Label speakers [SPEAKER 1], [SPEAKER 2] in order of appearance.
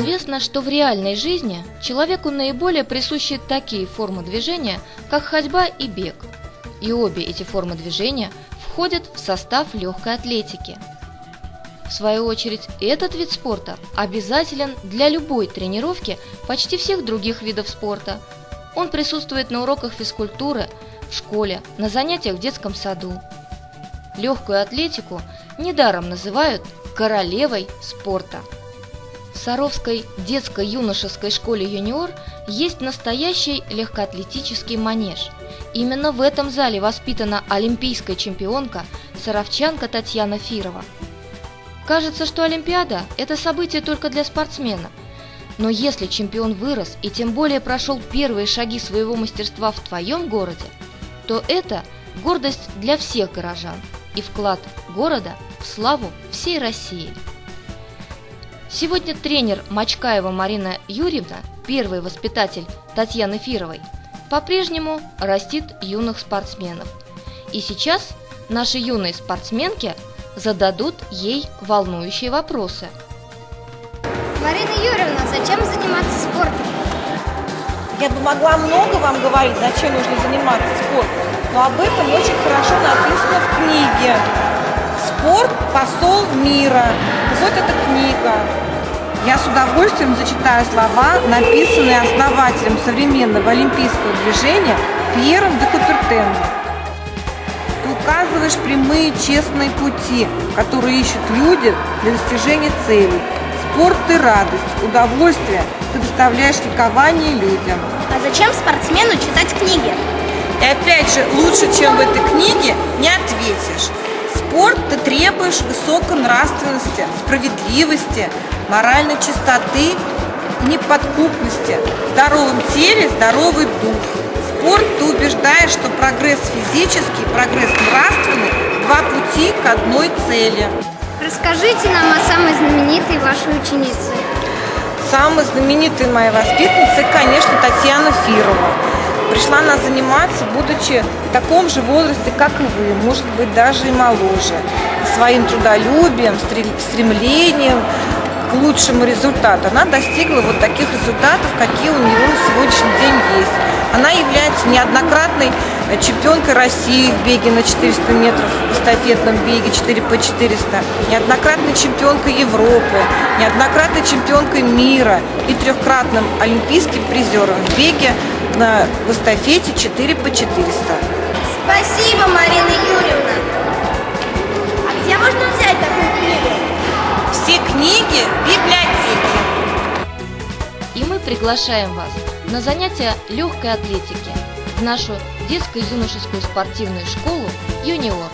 [SPEAKER 1] Известно, что в реальной жизни человеку наиболее присущи такие формы движения, как ходьба и бег. И обе эти формы движения входят в состав легкой атлетики. В свою очередь, этот вид спорта обязателен для любой тренировки почти всех других видов спорта. Он присутствует на уроках физкультуры, в школе, на занятиях в детском саду. Легкую атлетику недаром называют королевой спорта. В Саровской детско-юношеской школе «Юниор» есть настоящий легкоатлетический манеж. Именно в этом зале воспитана олимпийская чемпионка, саровчанка Татьяна Фирова. Кажется, что Олимпиада – это событие только для спортсмена. Но если чемпион вырос и тем более прошел первые шаги своего мастерства в твоем городе, то это гордость для всех горожан и вклад города в славу всей России. Сегодня тренер Мачкаева Марина Юрьевна, первый воспитатель Татьяны Фировой, по-прежнему растит юных спортсменов. И сейчас наши юные спортсменки зададут ей волнующие вопросы.
[SPEAKER 2] Марина Юрьевна, зачем заниматься спортом?
[SPEAKER 3] Я бы могла много вам говорить, зачем нужно заниматься спортом, но об этом очень хорошо написано в книге «Спорт – посол мира». Вот эта книга. Я с удовольствием зачитаю слова, написанные основателем современного олимпийского движения Пьером де Купертеном. Ты указываешь прямые честные пути, которые ищут люди для достижения целей. Спорт и радость, удовольствие, ты доставляешь ликование людям.
[SPEAKER 2] А зачем спортсмену читать книги?
[SPEAKER 3] И опять же, лучше, чем в этой книге, не ответишь. Спорт ты требуешь высокой нравственности, справедливости, моральной чистоты, неподкупности, в здоровом теле здоровый дух. Спорт ты убеждаешь, что прогресс физический, прогресс нравственный – два пути к одной цели.
[SPEAKER 2] Расскажите нам о самой знаменитой вашей ученице.
[SPEAKER 3] Самой знаменитой моей воспитанницей, конечно, Татьяна Фирова. Пришла она заниматься, будучи в таком же возрасте, как и вы, может быть, даже и моложе. Своим трудолюбием, стремлением к лучшему результату. Она достигла вот таких результатов, какие у нее на сегодняшний день есть. Она является неоднократной чемпионкой России в беге на 400 метров, в эстафетном беге 4 по 400, неоднократной чемпионкой Европы, неоднократной чемпионкой мира и трехкратным олимпийским призером в беге на, эстафете 4 по 400.
[SPEAKER 2] Спасибо, Марина Юрьевна. А где можно взять такую книгу?
[SPEAKER 3] Все книги в библиотеке.
[SPEAKER 1] И мы приглашаем вас на занятия легкой атлетики в нашу детско-юношескую спортивную школу «Юниор».